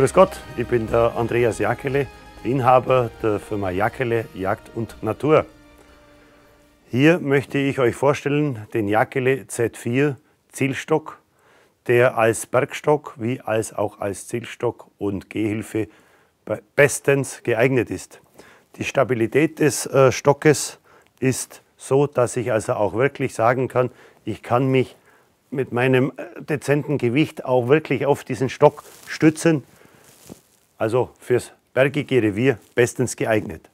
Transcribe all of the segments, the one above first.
Grüß Gott, ich bin der Andreas Jakele, Inhaber der Firma Jakele Jagd und Natur. Hier möchte ich euch vorstellen den Jakele Z4 Zielstock, der als Bergstock wie als auch als Zielstock und Gehhilfe bestens geeignet ist. Die Stabilität des äh, Stockes ist so, dass ich also auch wirklich sagen kann, ich kann mich mit meinem äh, dezenten Gewicht auch wirklich auf diesen Stock stützen. Also fürs bergige Revier bestens geeignet.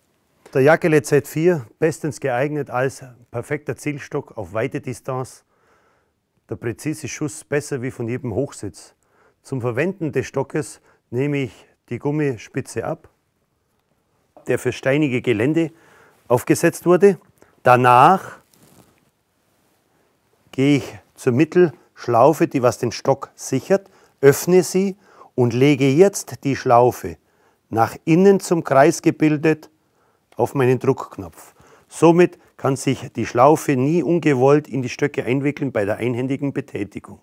Der Jakele Z4 bestens geeignet als perfekter Zielstock auf weite Distanz. Der präzise Schuss besser wie von jedem Hochsitz. Zum Verwenden des Stockes nehme ich die Gummispitze ab, der für steinige Gelände aufgesetzt wurde. Danach gehe ich zur Mittelschlaufe, die was den Stock sichert, öffne sie und lege jetzt die Schlaufe nach innen zum Kreis gebildet auf meinen Druckknopf. Somit kann sich die Schlaufe nie ungewollt in die Stöcke einwickeln bei der einhändigen Betätigung.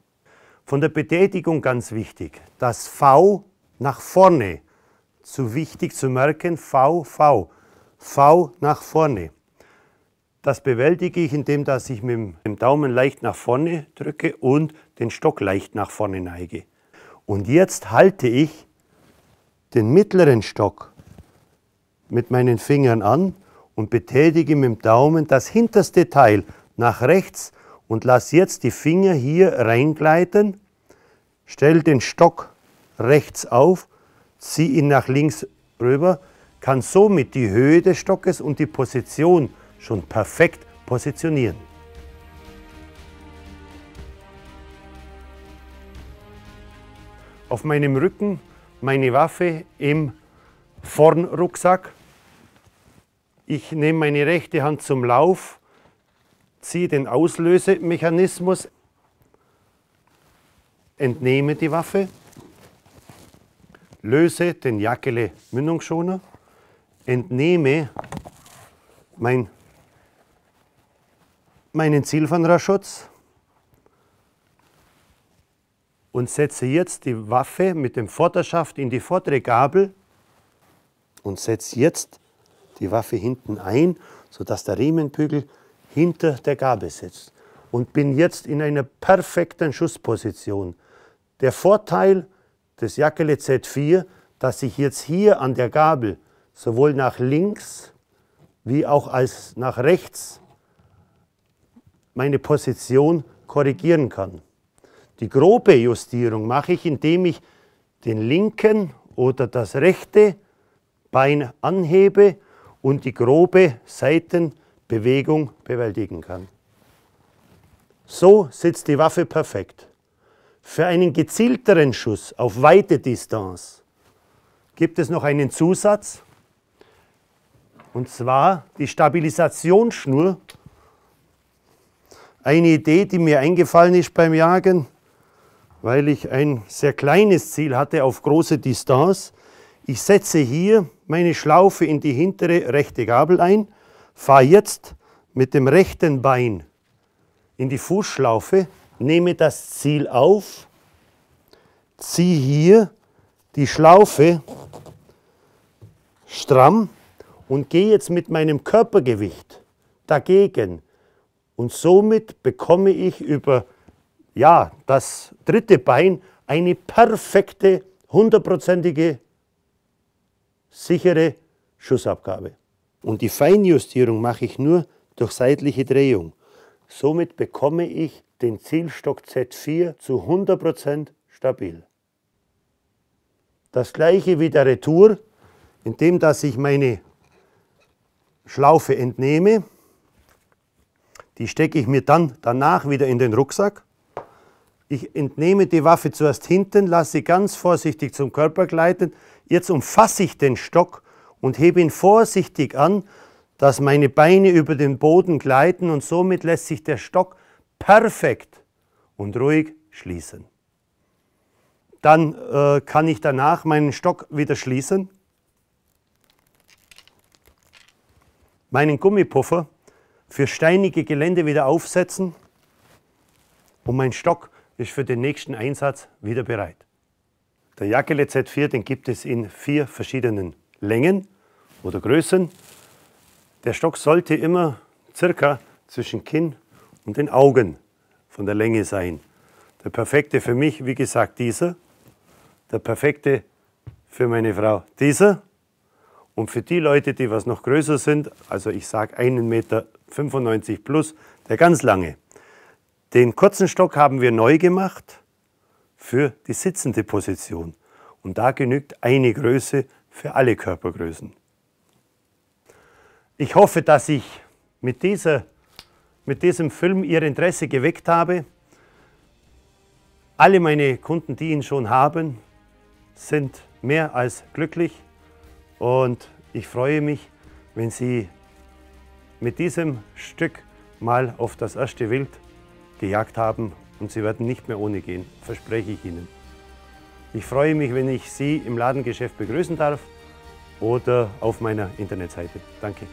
Von der Betätigung ganz wichtig, das V nach vorne. Zu wichtig zu merken, V, V. V nach vorne. Das bewältige ich, indem dass ich mit dem Daumen leicht nach vorne drücke und den Stock leicht nach vorne neige. Und jetzt halte ich den mittleren Stock mit meinen Fingern an und betätige mit dem Daumen das hinterste Teil nach rechts und lasse jetzt die Finger hier reingleiten, stelle den Stock rechts auf, ziehe ihn nach links rüber, kann somit die Höhe des Stockes und die Position schon perfekt positionieren. Auf meinem Rücken meine Waffe im Vornrucksack. Ich nehme meine rechte Hand zum Lauf, ziehe den Auslösemechanismus, entnehme die Waffe, löse den Jackele Mündungsschoner, entnehme mein meinen Zielfernrohrschutz und setze jetzt die Waffe mit dem Vorderschaft in die vordere Gabel und setze jetzt die Waffe hinten ein, sodass der Riemenbügel hinter der Gabel sitzt. Und bin jetzt in einer perfekten Schussposition. Der Vorteil des Jackele Z4, dass ich jetzt hier an der Gabel sowohl nach links wie auch als nach rechts meine Position korrigieren kann. Die grobe Justierung mache ich, indem ich den linken oder das rechte Bein anhebe und die grobe Seitenbewegung bewältigen kann. So sitzt die Waffe perfekt. Für einen gezielteren Schuss auf weite Distanz gibt es noch einen Zusatz, und zwar die Stabilisationsschnur eine Idee, die mir eingefallen ist beim Jagen, weil ich ein sehr kleines Ziel hatte auf große Distanz. Ich setze hier meine Schlaufe in die hintere rechte Gabel ein, fahre jetzt mit dem rechten Bein in die Fußschlaufe, nehme das Ziel auf, ziehe hier die Schlaufe stramm und gehe jetzt mit meinem Körpergewicht dagegen und somit bekomme ich über ja, das dritte Bein eine perfekte, hundertprozentige, sichere Schussabgabe. Und die Feinjustierung mache ich nur durch seitliche Drehung. Somit bekomme ich den Zielstock Z4 zu 100% stabil. Das gleiche wie der Retour, indem dass ich meine Schlaufe entnehme die stecke ich mir dann danach wieder in den Rucksack. Ich entnehme die Waffe zuerst hinten, lasse sie ganz vorsichtig zum Körper gleiten. Jetzt umfasse ich den Stock und hebe ihn vorsichtig an, dass meine Beine über den Boden gleiten und somit lässt sich der Stock perfekt und ruhig schließen. Dann äh, kann ich danach meinen Stock wieder schließen, meinen Gummipuffer für steinige Gelände wieder aufsetzen und mein Stock ist für den nächsten Einsatz wieder bereit. Der Jakele Z4, den gibt es in vier verschiedenen Längen oder Größen. Der Stock sollte immer circa zwischen Kinn und den Augen von der Länge sein. Der perfekte für mich, wie gesagt, dieser. Der perfekte für meine Frau, dieser. Und für die Leute, die was noch größer sind, also ich sage 1,95 Meter plus, der ganz lange. Den kurzen Stock haben wir neu gemacht für die sitzende Position. Und da genügt eine Größe für alle Körpergrößen. Ich hoffe, dass ich mit, dieser, mit diesem Film Ihr Interesse geweckt habe. Alle meine Kunden, die ihn schon haben, sind mehr als glücklich und ich freue mich, wenn Sie mit diesem Stück mal auf das erste Wild gejagt haben und Sie werden nicht mehr ohne gehen, verspreche ich Ihnen. Ich freue mich, wenn ich Sie im Ladengeschäft begrüßen darf oder auf meiner Internetseite. Danke.